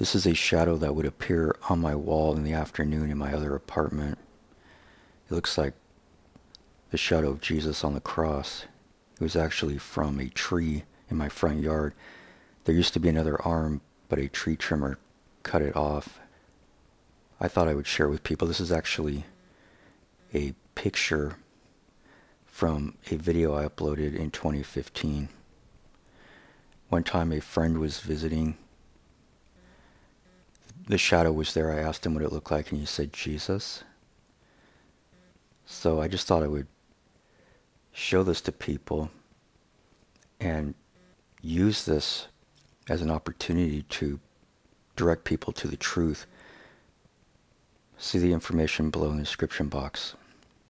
This is a shadow that would appear on my wall in the afternoon in my other apartment. It looks like the shadow of Jesus on the cross. It was actually from a tree in my front yard. There used to be another arm, but a tree trimmer cut it off. I thought I would share with people. This is actually a picture from a video I uploaded in 2015. One time a friend was visiting. The shadow was there. I asked him what it looked like and he said Jesus. So I just thought I would show this to people and use this as an opportunity to direct people to the truth. See the information below in the description box.